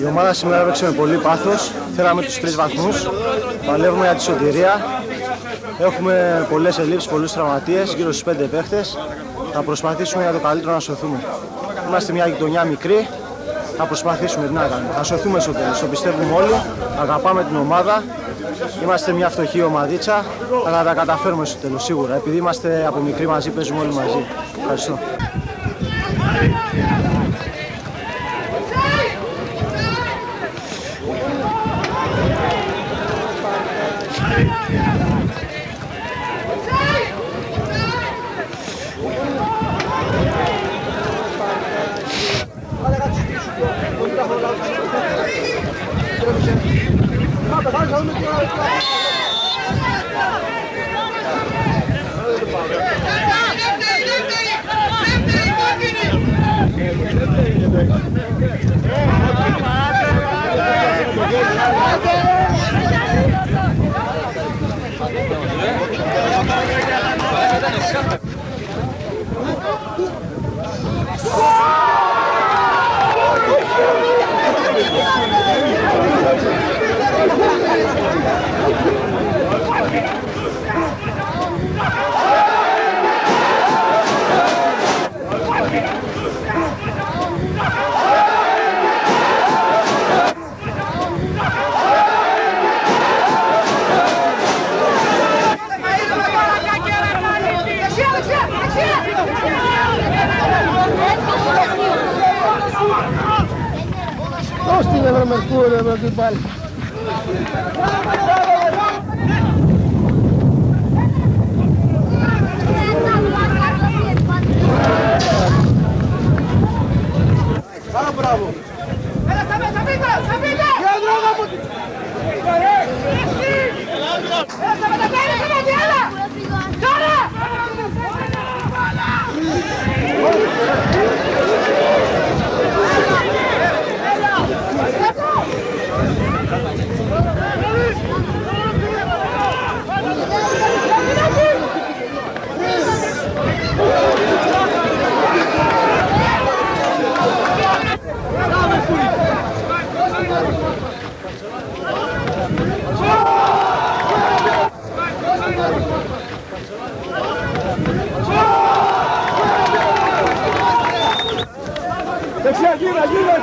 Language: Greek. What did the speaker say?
Η ομάδα σήμερα έπαιξε με πολύ πάθος. Θέλαμε τους τρεις βαθμούς. Παλεύουμε για τη σωτηρία. Έχουμε πολλές ελλείψεις, πολλούς τραυματίες, γύρω στους πέντε παίχτες. Θα προσπαθήσουμε για το καλύτερο να σωθούμε. Είμαστε μια γειτονιά μικρή. Θα προσπαθήσουμε τι να κάνουμε. Θα σωθούμε στο τέλος. Το πιστεύουμε όλοι. Αγαπάμε την ομάδα. Είμαστε μια φτωχή ομαδίτσα. Αλλά θα τα καταφέρουμε στο τέλος σίγουρα. Επειδή είμαστε από μικρή μαζί, παίζουμε όλοι μαζί. Ευχαριστώ. Thank you. uma escura para o pai. Vamos, bravo! Ela sabe, sabe, sabe! E a droga, puta! ¡Ayuda, ayuda.